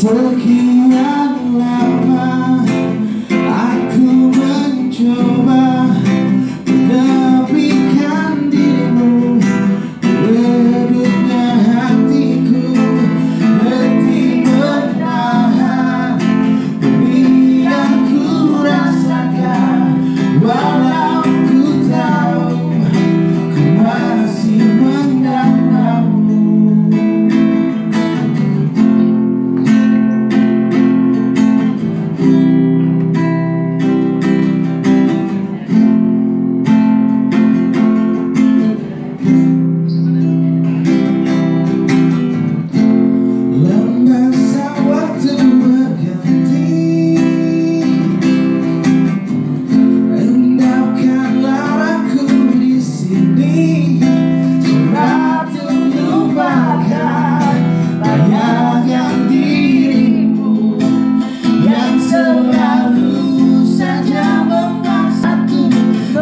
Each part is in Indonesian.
Sekian lama.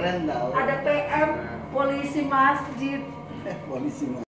keren tau. Ada PM polisi masjid. Polisi mah